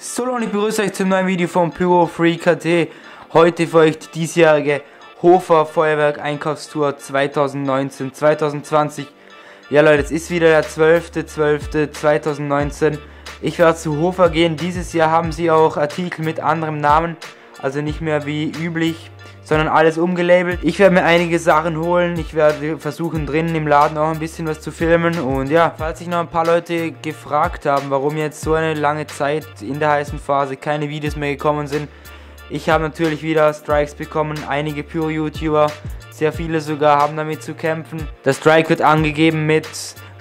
So Leute, ich begrüße euch zum neuen Video von Pyro Free KT. Heute für euch die diesjährige Hofer Feuerwerk Einkaufstour 2019-2020. Ja Leute, es ist wieder der 12.12.2019. Ich werde zu Hofer gehen. Dieses Jahr haben sie auch Artikel mit anderem Namen, also nicht mehr wie üblich sondern alles umgelabelt. Ich werde mir einige Sachen holen. Ich werde versuchen drinnen im Laden auch ein bisschen was zu filmen. Und ja, falls sich noch ein paar Leute gefragt haben, warum jetzt so eine lange Zeit in der heißen Phase keine Videos mehr gekommen sind. Ich habe natürlich wieder Strikes bekommen. Einige Pure-YouTuber, sehr viele sogar, haben damit zu kämpfen. Der Strike wird angegeben mit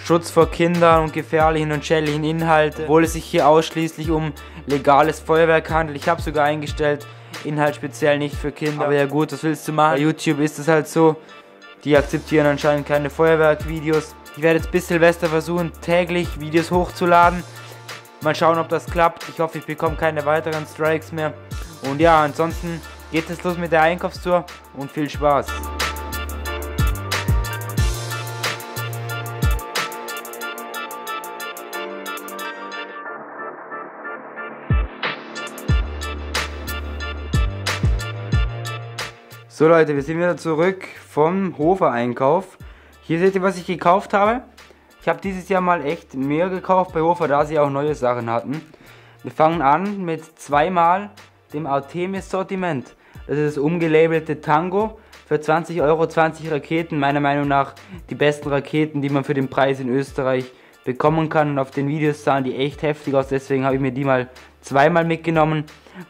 Schutz vor Kindern und gefährlichen und schädlichen Inhalten, obwohl es sich hier ausschließlich um legales Feuerwerk handelt. Ich habe sogar eingestellt, Inhalt speziell nicht für Kinder. Aber ja gut, was willst du machen? Bei YouTube ist es halt so, die akzeptieren anscheinend keine Feuerwerkvideos. Ich werde jetzt bis Silvester versuchen, täglich Videos hochzuladen. Mal schauen, ob das klappt. Ich hoffe, ich bekomme keine weiteren Strikes mehr. Und ja, ansonsten geht es los mit der Einkaufstour und viel Spaß. So Leute, wir sind wieder zurück vom Hofer Einkauf. Hier seht ihr, was ich gekauft habe. Ich habe dieses Jahr mal echt mehr gekauft bei Hofer, da sie auch neue Sachen hatten. Wir fangen an mit zweimal dem Artemis Sortiment. Das ist das umgelabelte Tango für 20 Euro, 20 Raketen. Meiner Meinung nach die besten Raketen, die man für den Preis in Österreich bekommen kann. Und auf den Videos sahen die echt heftig aus, deswegen habe ich mir die mal zweimal mitgenommen.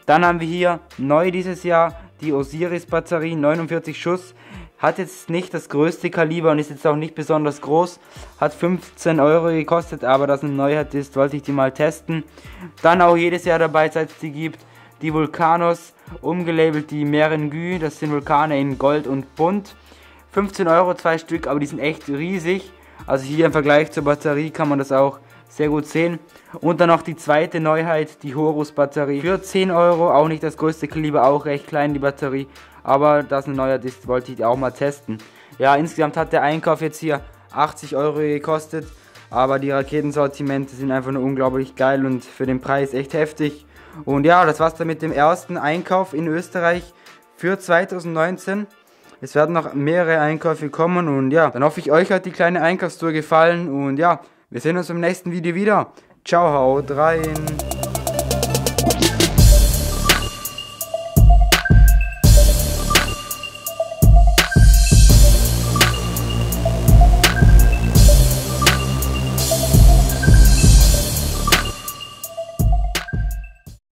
Dann haben wir hier neu dieses Jahr die Osiris-Batterie, 49 Schuss. Hat jetzt nicht das größte Kaliber und ist jetzt auch nicht besonders groß. Hat 15 Euro gekostet, aber das eine Neuheit ist, wollte ich die mal testen. Dann auch jedes Jahr dabei, seit es die gibt, die Vulkanos, umgelabelt die Merengü. Das sind Vulkane in Gold und Bunt. 15 Euro, zwei Stück, aber die sind echt riesig. Also hier im Vergleich zur Batterie kann man das auch sehr gut sehen. Und dann noch die zweite Neuheit, die Horus Batterie. Für 10 Euro, auch nicht das größte Kaliber, auch recht klein die Batterie. Aber das eine Neuheit ist, wollte ich auch mal testen. Ja, insgesamt hat der Einkauf jetzt hier 80 Euro gekostet. Aber die Raketensortimente sind einfach nur unglaublich geil und für den Preis echt heftig. Und ja, das war's dann mit dem ersten Einkauf in Österreich für 2019. Es werden noch mehrere Einkäufe kommen und ja, dann hoffe ich, euch hat die kleine Einkaufstour gefallen und ja, wir sehen uns im nächsten Video wieder. Ciao, haut rein.